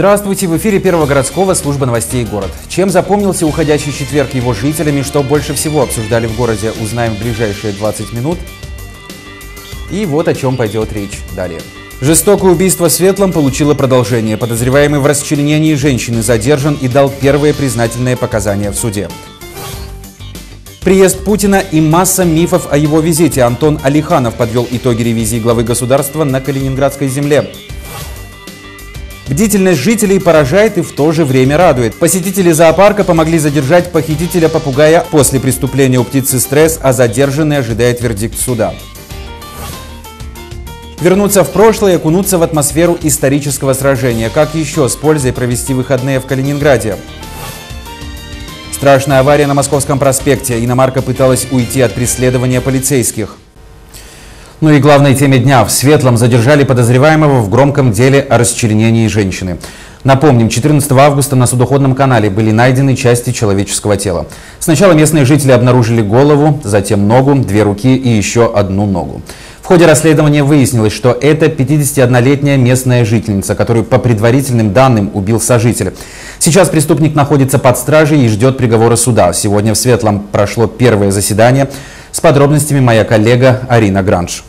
Здравствуйте, в эфире Первого городского служба новостей «Город». Чем запомнился уходящий четверг его жителями, что больше всего обсуждали в городе, узнаем в ближайшие 20 минут. И вот о чем пойдет речь далее. Жестокое убийство Светлом получило продолжение. Подозреваемый в расчленении женщины задержан и дал первые признательные показания в суде. Приезд Путина и масса мифов о его визите. Антон Алиханов подвел итоги ревизии главы государства на Калининградской земле. Бдительность жителей поражает и в то же время радует. Посетители зоопарка помогли задержать похитителя попугая после преступления у птицы стресс, а задержанный ожидает вердикт суда. Вернуться в прошлое и окунуться в атмосферу исторического сражения. Как еще с пользой провести выходные в Калининграде? Страшная авария на Московском проспекте. Иномарка пыталась уйти от преследования полицейских. Ну и главной теме дня. В Светлом задержали подозреваемого в громком деле о расчленении женщины. Напомним, 14 августа на судоходном канале были найдены части человеческого тела. Сначала местные жители обнаружили голову, затем ногу, две руки и еще одну ногу. В ходе расследования выяснилось, что это 51-летняя местная жительница, которую по предварительным данным убил сожитель. Сейчас преступник находится под стражей и ждет приговора суда. Сегодня в Светлом прошло первое заседание. С подробностями моя коллега Арина Гранж.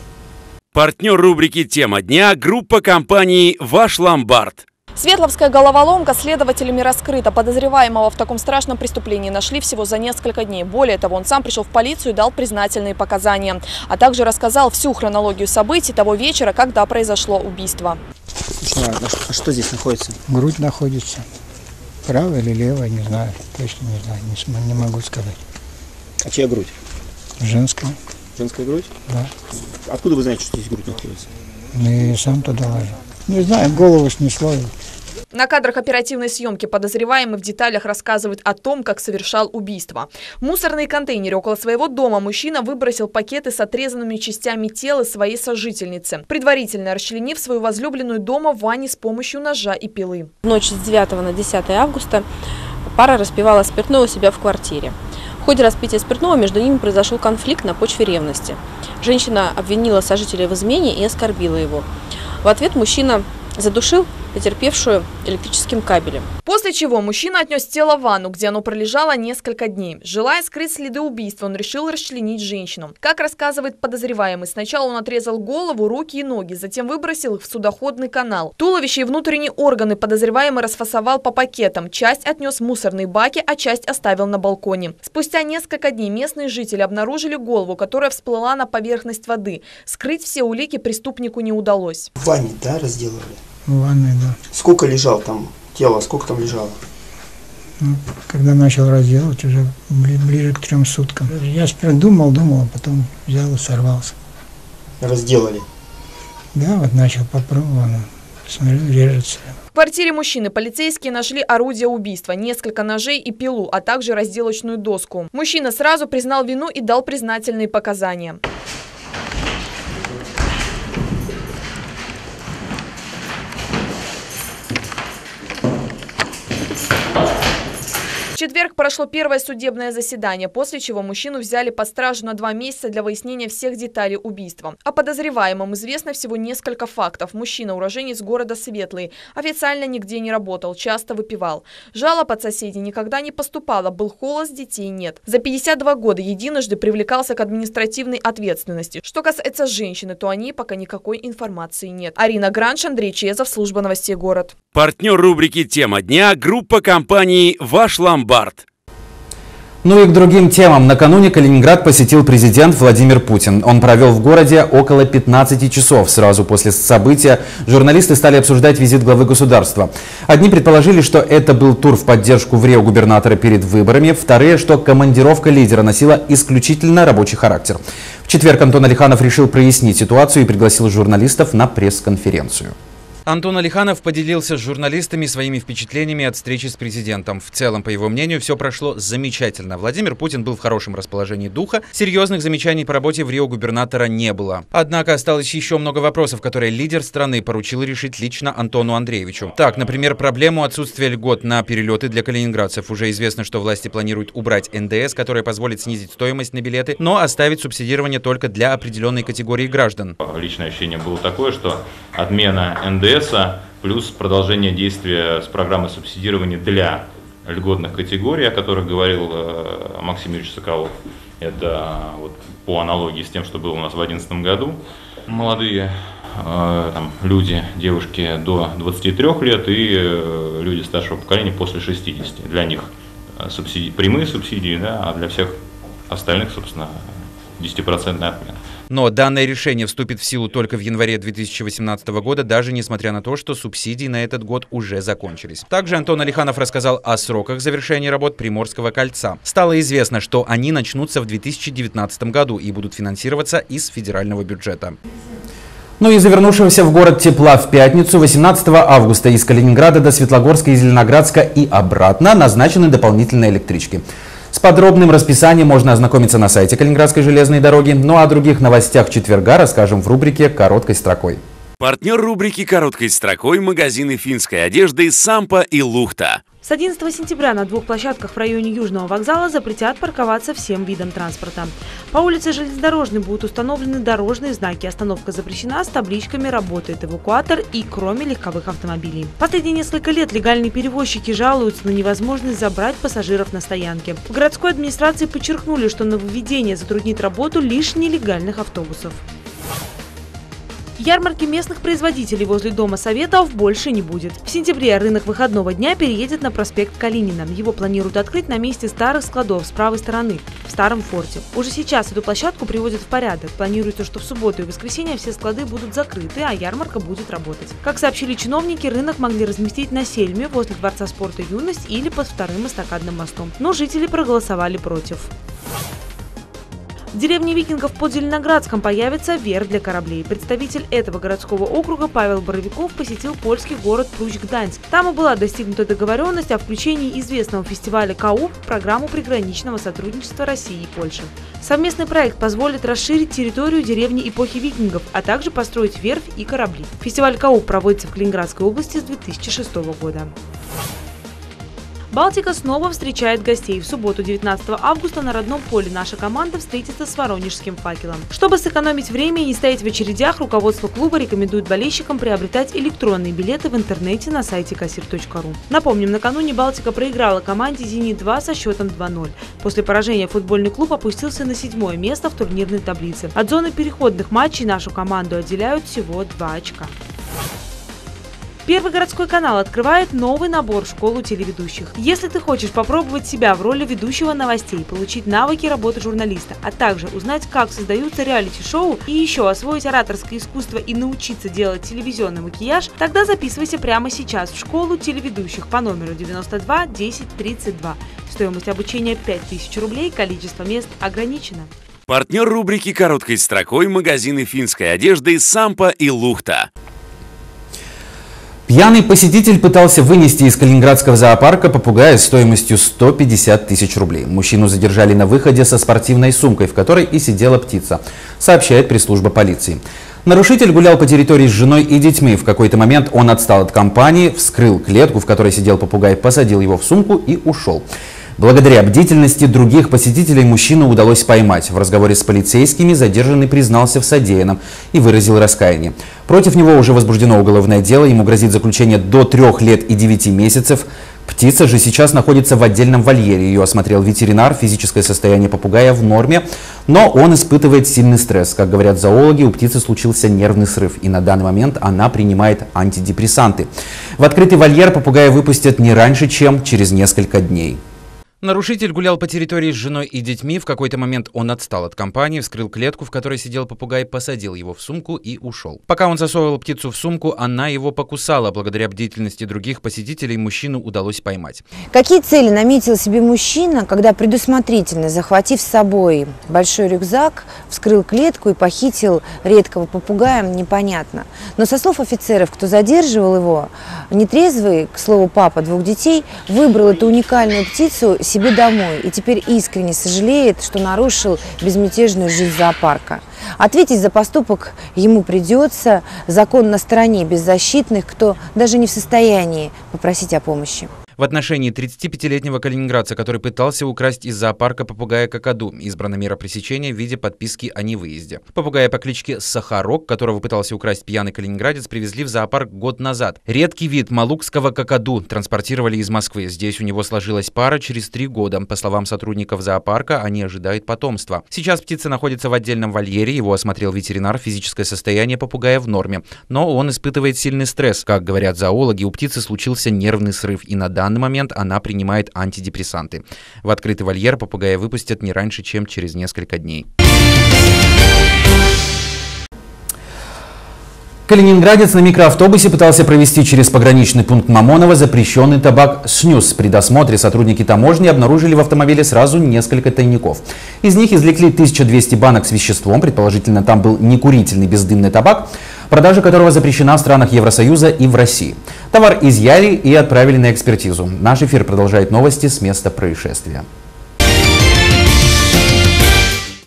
Партнер рубрики «Тема дня» – группа компаний «Ваш ломбард». Светловская головоломка следователями раскрыта. Подозреваемого в таком страшном преступлении нашли всего за несколько дней. Более того, он сам пришел в полицию и дал признательные показания. А также рассказал всю хронологию событий того вечера, когда произошло убийство. Ладно, а что здесь находится? Грудь находится. Правая или левая, не знаю. Точно не знаю, не, могу сказать. А чья грудь? Женская, Женская грудь? да. Откуда вы знаете, что здесь грудь находится? Ну и сам туда ложу. Не знаю, голову снесло. На кадрах оперативной съемки подозреваемый в деталях рассказывает о том, как совершал убийство. В мусорные контейнеры около своего дома мужчина выбросил пакеты с отрезанными частями тела своей сожительницы, предварительно расчленив свою возлюбленную дома в ванне с помощью ножа и пилы. В ночь с 9 на 10 августа пара распивала спиртное у себя в квартире. В ходе распития спиртного между ними произошел конфликт на почве ревности. Женщина обвинила сожителя в измене и оскорбила его. В ответ мужчина задушил потерпевшую электрическим кабелем. После чего мужчина отнес тело в ванну, где оно пролежало несколько дней. Желая скрыть следы убийства, он решил расчленить женщину. Как рассказывает подозреваемый, сначала он отрезал голову, руки и ноги, затем выбросил их в судоходный канал. Туловище и внутренние органы подозреваемый расфасовал по пакетам. Часть отнес в мусорные баки, а часть оставил на балконе. Спустя несколько дней местные жители обнаружили голову, которая всплыла на поверхность воды. Скрыть все улики преступнику не удалось. В ванне, да, разделывали? В ванной, да. Сколько лежал там тело, сколько там лежало? Ну, когда начал разделывать, уже бли- ближе к трем суткам. Я сперва думал, думал, а потом взял и сорвался. Разделали. Да, вот начал попробовал, смотрю, режется. В квартире мужчины полицейские нашли орудие убийства, несколько ножей и пилу, а также разделочную доску. Мужчина сразу признал вину и дал признательные показания. Четверг прошло первое судебное заседание, после чего мужчину взяли под стражу на два месяца для выяснения всех деталей убийства. О подозреваемом известно всего несколько фактов. Мужчина уроженец города Светлый, официально нигде не работал, часто выпивал. Жалоб от соседей никогда не поступало, был холост, детей нет. За 52 года единожды привлекался к административной ответственности. Что касается женщины, то о ней пока никакой информации нет. Арина Гранш, Андрей Чезов, служба новостей город. Партнер рубрики «Тема дня» – группа компаний «Ваш ломбард». Ну и к другим темам. Накануне Калининград посетил президент Владимир Путин. Он провел в городе около 15 часов. Сразу после события журналисты стали обсуждать визит главы государства. Одни предположили, что это был тур в поддержку в Рио губернатора перед выборами. Вторые, что командировка лидера носила исключительно рабочий характер. В четверг Антон Алиханов решил прояснить ситуацию и пригласил журналистов на пресс-конференцию. Антон Алиханов поделился с журналистами своими впечатлениями от встречи с президентом. В целом, по его мнению, все прошло замечательно. Владимир Путин был в хорошем расположении духа. Серьезных замечаний по работе в Рио губернатора не было. Однако осталось еще много вопросов, которые лидер страны поручил решить лично Антону Андреевичу. Так, например, проблему отсутствия льгот на перелеты для калининградцев. Уже известно, что власти планируют убрать НДС, которая позволит снизить стоимость на билеты, но оставить субсидирование только для определенной категории граждан. Личное ощущение было такое, что отмена НДС плюс продолжение действия с программы субсидирования для льготных категорий, о которых говорил э, Максим Юрьевич Соколов. Это вот по аналогии с тем, что было у нас в 2011 году. Молодые э, там, люди, девушки до 23 лет и э, люди старшего поколения после 60. Для них субсидии, прямые субсидии, да, а для всех остальных, собственно, 10% отмена. Но данное решение вступит в силу только в январе 2018 года, даже несмотря на то, что субсидии на этот год уже закончились. Также Антон Алиханов рассказал о сроках завершения работ Приморского кольца. Стало известно, что они начнутся в 2019 году и будут финансироваться из федерального бюджета. Ну и завернувшегося в город тепла в пятницу 18 августа из Калининграда до Светлогорска и Зеленоградска и обратно назначены дополнительные электрички. С подробным расписанием можно ознакомиться на сайте Калининградской железной дороги. Ну а о других новостях четверга расскажем в рубрике «Короткой строкой». Партнер рубрики «Короткой строкой» – магазины финской одежды «Сампа» и «Лухта». С 11 сентября на двух площадках в районе Южного вокзала запретят парковаться всем видам транспорта. По улице Железнодорожной будут установлены дорожные знаки «Остановка запрещена» с табличками «Работает эвакуатор» и «Кроме легковых автомобилей». Последние несколько лет легальные перевозчики жалуются на невозможность забрать пассажиров на стоянке. В городской администрации подчеркнули, что нововведение затруднит работу лишь нелегальных автобусов. Ярмарки местных производителей возле Дома Советов больше не будет. В сентябре рынок выходного дня переедет на проспект Калинина. Его планируют открыть на месте старых складов с правой стороны, в Старом форте. Уже сейчас эту площадку приводят в порядок. Планируется, что в субботу и воскресенье все склады будут закрыты, а ярмарка будет работать. Как сообщили чиновники, рынок могли разместить на Сельме возле Дворца спорта «Юность» или под вторым эстакадным мостом. Но жители проголосовали против. В деревне Викингов под Зеленоградском появится верфь для кораблей. Представитель этого городского округа Павел Боровиков посетил польский город Пруч-Гданьск. Там и была достигнута договоренность о включении известного фестиваля КАУП в программу приграничного сотрудничества России и Польши. Совместный проект позволит расширить территорию деревни эпохи викингов, а также построить верфь и корабли. Фестиваль КАУП проводится в Калининградской области с 2006 года. Балтика снова встречает гостей. В субботу 19 августа на родном поле наша команда встретится с воронежским факелом. Чтобы сэкономить время и не стоять в очередях, руководство клуба рекомендует болельщикам приобретать электронные билеты в интернете на сайте кассир.ру. Напомним, накануне Балтика проиграла команде «Зенит-2» со счетом 2-0. После поражения футбольный клуб опустился на седьмое место в турнирной таблице. От зоны переходных матчей нашу команду отделяют всего 2 очка. Первый городской канал открывает новый набор в школу телеведущих. Если ты хочешь попробовать себя в роли ведущего новостей, получить навыки работы журналиста, а также узнать, как создаются реалити-шоу и еще освоить ораторское искусство и научиться делать телевизионный макияж, тогда записывайся прямо сейчас в школу телеведущих по номеру 92 10 32. Стоимость обучения 5000 рублей, количество мест ограничено. Партнер рубрики «Короткой строкой» – магазины финской одежды «Сампа» и «Лухта». Пьяный посетитель пытался вынести из Калининградского зоопарка попугая стоимостью 150 тысяч рублей. Мужчину задержали на выходе со спортивной сумкой, в которой и сидела птица, сообщает пресс-служба полиции. Нарушитель гулял по территории с женой и детьми. В какой-то момент он отстал от компании, вскрыл клетку, в которой сидел попугай, посадил его в сумку и ушел. Благодаря бдительности других посетителей мужчину удалось поймать. В разговоре с полицейскими задержанный признался в содеянном и выразил раскаяние. Против него уже возбуждено уголовное дело, ему грозит заключение до трех лет и девяти месяцев. Птица же сейчас находится в отдельном вольере. Ее осмотрел ветеринар, физическое состояние попугая в норме, но он испытывает сильный стресс. Как говорят зоологи, у птицы случился нервный срыв, и на данный момент она принимает антидепрессанты. В открытый вольер попугая выпустят не раньше, чем через несколько дней. Нарушитель гулял по территории с женой и детьми. В какой-то момент он отстал от компании, вскрыл клетку, в которой сидел попугай, посадил его в сумку и ушел. Пока он засовывал птицу в сумку, она его покусала. Благодаря бдительности других посетителей мужчину удалось поймать. Какие цели наметил себе мужчина, когда предусмотрительно, захватив с собой большой рюкзак, вскрыл клетку и похитил редкого попугая, непонятно. Но со слов офицеров, кто задерживал его, нетрезвый, к слову, папа двух детей, выбрал эту уникальную птицу себе домой и теперь искренне сожалеет, что нарушил безмятежную жизнь зоопарка. Ответить за поступок ему придется. Закон на стороне беззащитных, кто даже не в состоянии попросить о помощи. В отношении 35-летнего калининградца, который пытался украсть из зоопарка попугая Какаду, избрана мера пресечения в виде подписки о невыезде. Попугая по кличке Сахарок, которого пытался украсть пьяный калининградец, привезли в зоопарк год назад. Редкий вид малукского Какаду транспортировали из Москвы. Здесь у него сложилась пара через три года. По словам сотрудников зоопарка, они ожидают потомства. Сейчас птица находится в отдельном вольере, его осмотрел ветеринар, физическое состояние попугая в норме. Но он испытывает сильный стресс. Как говорят зоологи, у птицы случился нервный срыв, и на данный момент она принимает антидепрессанты. В открытый вольер попугая выпустят не раньше, чем через несколько дней. Калининградец на микроавтобусе пытался провести через пограничный пункт Мамонова запрещенный табак «Снюс». При досмотре сотрудники таможни обнаружили в автомобиле сразу несколько тайников. Из них извлекли 1200 банок с веществом, предположительно там был некурительный бездымный табак, продажа которого запрещена в странах Евросоюза и в России. Товар изъяли и отправили на экспертизу. Наш эфир продолжает новости с места происшествия.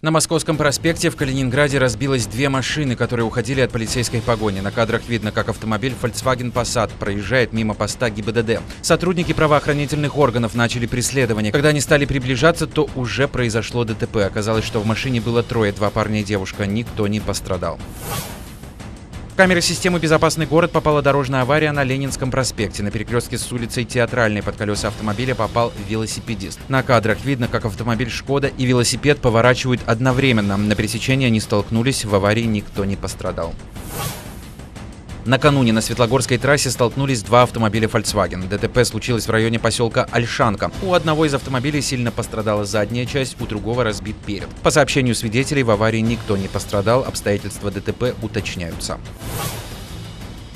На Московском проспекте в Калининграде разбилось две машины, которые уходили от полицейской погони. На кадрах видно, как автомобиль Volkswagen Passat проезжает мимо поста ГИБДД. Сотрудники правоохранительных органов начали преследование. Когда они стали приближаться, то уже произошло ДТП. Оказалось, что в машине было трое, два парня и девушка. Никто не пострадал. В камеры системы «Безопасный город» попала дорожная авария на Ленинском проспекте. На перекрестке с улицей Театральной под колеса автомобиля попал велосипедист. На кадрах видно, как автомобиль «Шкода» и велосипед поворачивают одновременно. На пересечении они столкнулись, в аварии никто не пострадал. Накануне на Светлогорской трассе столкнулись два автомобиля Volkswagen. ДТП случилось в районе поселка Альшанка. У одного из автомобилей сильно пострадала задняя часть, у другого разбит перед. По сообщению свидетелей, в аварии никто не пострадал, обстоятельства ДТП уточняются.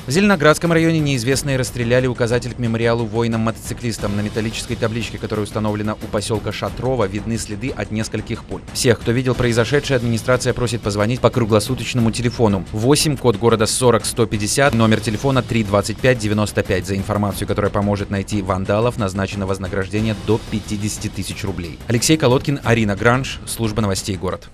В Зеленоградском районе неизвестные расстреляли указатель к мемориалу воинам-мотоциклистам. На металлической табличке, которая установлена у поселка Шатрова, видны следы от нескольких пуль. Всех, кто видел произошедшее, администрация просит позвонить по круглосуточному телефону 8, код города 40 150, номер телефона 325 95. За информацию, которая поможет найти вандалов, назначено вознаграждение до 50 тысяч рублей. Алексей Колодкин, Арина Гранж, служба новостей город.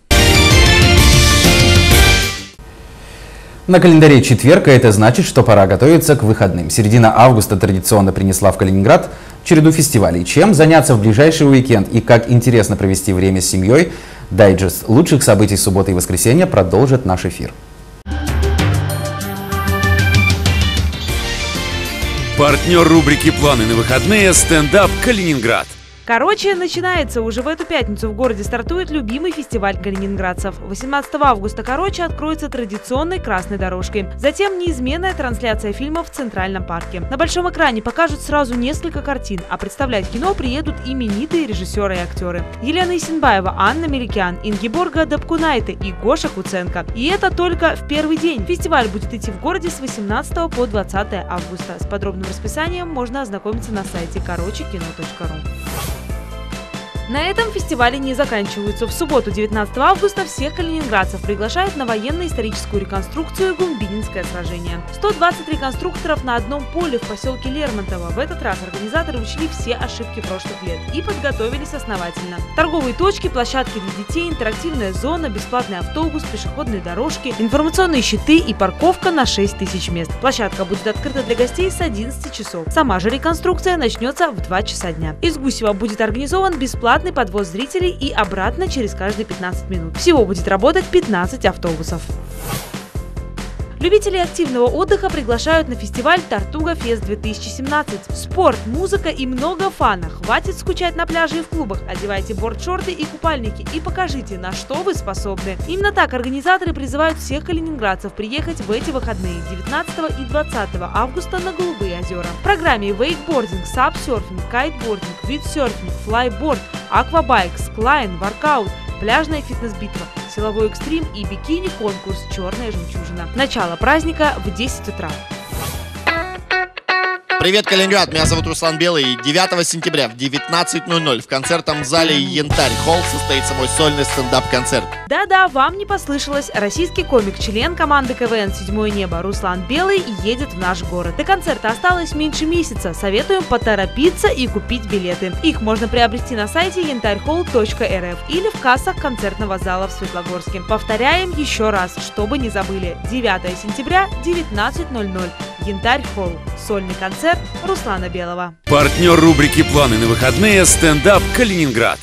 На календаре четверг, а это значит, что пора готовиться к выходным. Середина августа традиционно принесла в Калининград череду фестивалей. Чем заняться в ближайший уикенд и как интересно провести время с семьей, дайджест лучших событий субботы и воскресенья продолжит наш эфир. Партнер рубрики «Планы на выходные» стендап «Калининград». Короче, начинается. Уже в эту пятницу в городе стартует любимый фестиваль калининградцев. 18 августа Короче откроется традиционной красной дорожкой. Затем неизменная трансляция фильмов в Центральном парке. На большом экране покажут сразу несколько картин, а представлять кино приедут именитые режиссеры и актеры. Елена Исенбаева, Анна Меликян, Ингиборга Дабкунайте и Гоша Куценко. И это только в первый день. Фестиваль будет идти в городе с 18 по 20 августа. С подробным расписанием можно ознакомиться на сайте корочекино.ру. На этом фестивали не заканчиваются. В субботу, 19 августа, всех калининградцев приглашают на военно-историческую реконструкцию «Гумбининское сражение». 120 реконструкторов на одном поле в поселке Лермонтово. В этот раз организаторы учли все ошибки прошлых лет и подготовились основательно. Торговые точки, площадки для детей, интерактивная зона, бесплатный автобус, пешеходные дорожки, информационные щиты и парковка на 6 тысяч мест. Площадка будет открыта для гостей с 11 часов. Сама же реконструкция начнется в 2 часа дня. Из Гусева будет организован бесплатный бесплатный подвоз зрителей и обратно через каждые 15 минут. Всего будет работать 15 автобусов. Любителей активного отдыха приглашают на фестиваль «Тортуга Фест-2017». Спорт, музыка и много фана. Хватит скучать на пляже и в клубах. Одевайте бордшорты и купальники и покажите, на что вы способны. Именно так организаторы призывают всех калининградцев приехать в эти выходные 19 и 20 августа на Голубые озера. В программе вейкбординг, сапсерфинг, кайтбординг, виндсерфинг, флайборд, аквабайк, склайн, воркаут, пляжная фитнес-битва – силовой экстрим и бикини-конкурс «Черная жемчужина». Начало праздника в 10 утра. Привет, Калининград! Меня зовут Руслан Белый. И 9 сентября в 19.00 в концертном зале «Янтарь Холл» состоится мой сольный стендап-концерт. Да-да, вам не послышалось. Российский комик, член команды КВН «Седьмое небо» Руслан Белый едет в наш город. До концерта осталось меньше месяца. Советуем поторопиться и купить билеты. Их можно приобрести на сайте янтарьхолл.рф или в кассах концертного зала в Светлогорске. Повторяем еще раз, чтобы не забыли. 9 сентября, 19.00. Янтарь Холл. Сольный концерт Руслана Белого. Партнер рубрики «Планы на выходные» стендап «Калининград».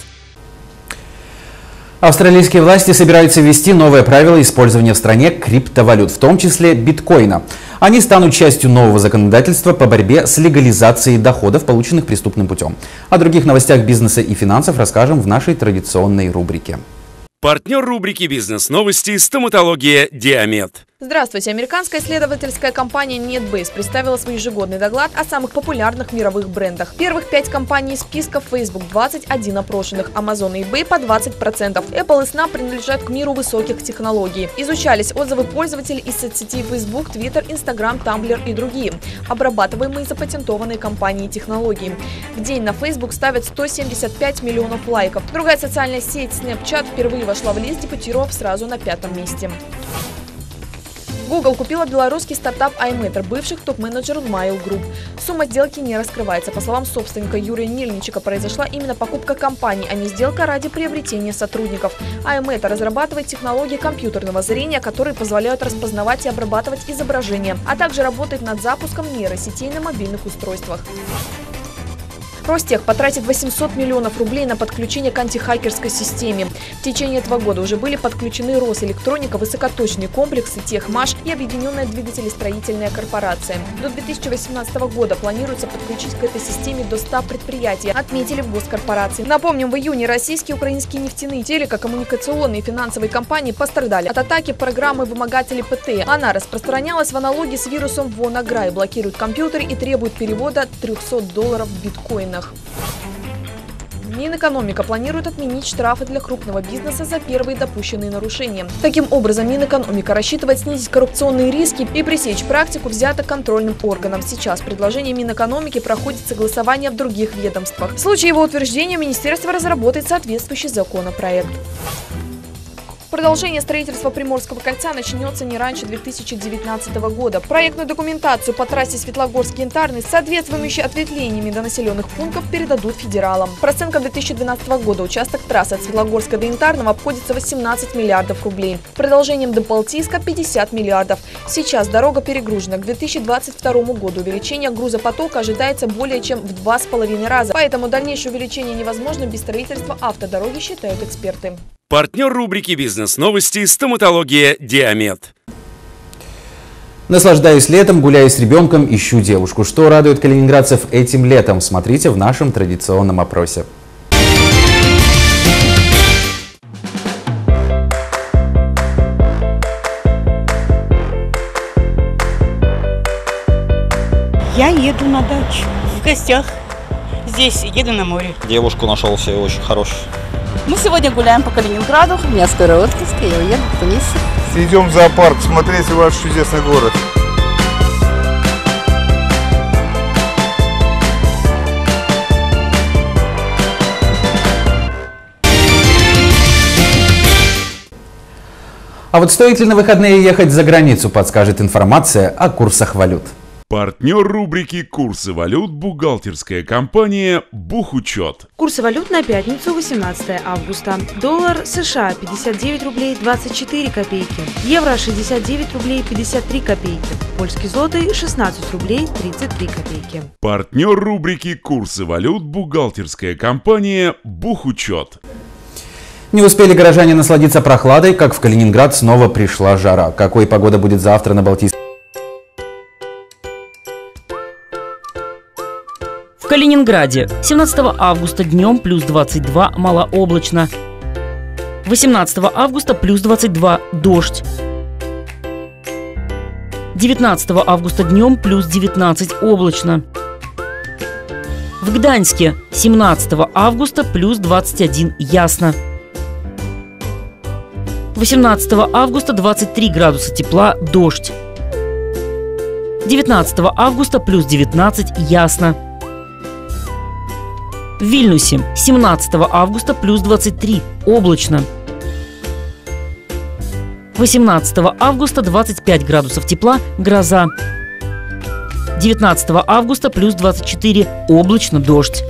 Австралийские власти собираются ввести новые правила использования в стране криптовалют, в том числе биткоина. Они станут частью нового законодательства по борьбе с легализацией доходов, полученных преступным путем. О других новостях бизнеса и финансов расскажем в нашей традиционной рубрике. Партнер рубрики «Бизнес-новости» стоматология «Диамет». Здравствуйте! Американская исследовательская компания NetBase представила свой ежегодный доклад о самых популярных мировых брендах. Первых пять компаний списка Facebook 21 опрошенных, Amazon и eBay по 20%. Apple и Snap принадлежат к миру высоких технологий. Изучались отзывы пользователей из соцсетей Facebook, Twitter, Instagram, Tumblr и другие, обрабатываемые запатентованные компании технологии. В день на Facebook ставят 175 миллионов лайков. Другая социальная сеть Snapchat впервые вошла в лист, депутировав сразу на пятом месте. Google купила белорусский стартап iMeter, бывших топ-менеджеров Mail Group. Сумма сделки не раскрывается. По словам собственника Юрия Нельничика, произошла именно покупка компании, а не сделка ради приобретения сотрудников. iMeter разрабатывает технологии компьютерного зрения, которые позволяют распознавать и обрабатывать изображения, а также работает над запуском нейросетей на мобильных устройствах. Ростех потратит 800 миллионов рублей на подключение к антихакерской системе. В течение этого года уже были подключены Росэлектроника, высокоточные комплексы, Техмаш и Объединенная двигателестроительная корпорация. До 2018 года планируется подключить к этой системе до 100 предприятий, отметили в госкорпорации. Напомним, в июне российские и украинские нефтяные, телекоммуникационные и финансовые компании пострадали от атаки программы вымогателей ПТ. Она распространялась в аналогии с вирусом WannaCry, блокирует компьютеры и требует перевода 300 долларов в рынок. Минэкономика планирует отменить штрафы для крупного бизнеса за первые допущенные нарушения. Таким образом, Минэкономика рассчитывает снизить коррупционные риски и пресечь практику взяток контрольным органам. Сейчас предложение Минэкономики проходит согласование в других ведомствах. В случае его утверждения министерство разработает соответствующий законопроект. Продолжение строительства Приморского кольца начнется не раньше 2019 года. Проектную документацию по трассе Светлогорск-Янтарный с соответствующими ответвлениями до населенных пунктов передадут федералам. По оценкам 2012 года участок трассы от Светлогорска до Янтарного обходится 18 миллиардов рублей. Продолжением до Балтийска 50 миллиардов. Сейчас дорога перегружена. К 2022 году увеличение грузопотока ожидается более чем в два с половиной раза. Поэтому дальнейшее увеличение невозможно без строительства автодороги, считают эксперты. Партнер рубрики «Бизнес-новости» стоматология «Диамет». Наслаждаюсь летом, гуляю с ребенком, ищу девушку. Что радует калининградцев этим летом? Смотрите в нашем традиционном опросе. Я еду на дачу. В гостях. Здесь еду на море. Девушку нашел себе очень хорошую. Мы сегодня гуляем по Калининграду. У меня скоро отпуск, я уеду в Тунис. Идем в зоопарк смотреть ваш чудесный город. А вот стоит ли на выходные ехать за границу, подскажет информация о курсах валют. Партнер рубрики «Курсы валют» – бухгалтерская компания «Бухучет». Курсы валют на пятницу, 18 августа. Доллар США 59 рублей 24 копейки. Евро 69 рублей 53 копейки. Польский злотый 16 рублей 33 копейки. Партнер рубрики «Курсы валют» – бухгалтерская компания «Бухучет». Не успели горожане насладиться прохладой, как в Калининград снова пришла жара. Какой погода будет завтра на Балтийском? Калининграде 17 августа днем плюс 22 малооблачно. 18 августа плюс 22 дождь. 19 августа днем плюс 19 облачно. В Гданьске 17 августа плюс 21 ясно. 18 августа 23 градуса тепла, дождь. 19 августа плюс 19 ясно. В Вильнюсе 17 августа плюс 23, облачно. 18 августа 25 градусов тепла, гроза. 19 августа плюс 24, облачно, дождь.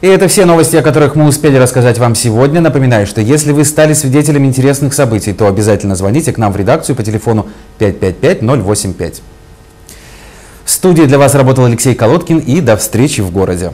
И это все новости, о которых мы успели рассказать вам сегодня. Напоминаю, что если вы стали свидетелем интересных событий, то обязательно звоните к нам в редакцию по телефону 555-085. В студии для вас работал Алексей Колодкин и до встречи в городе.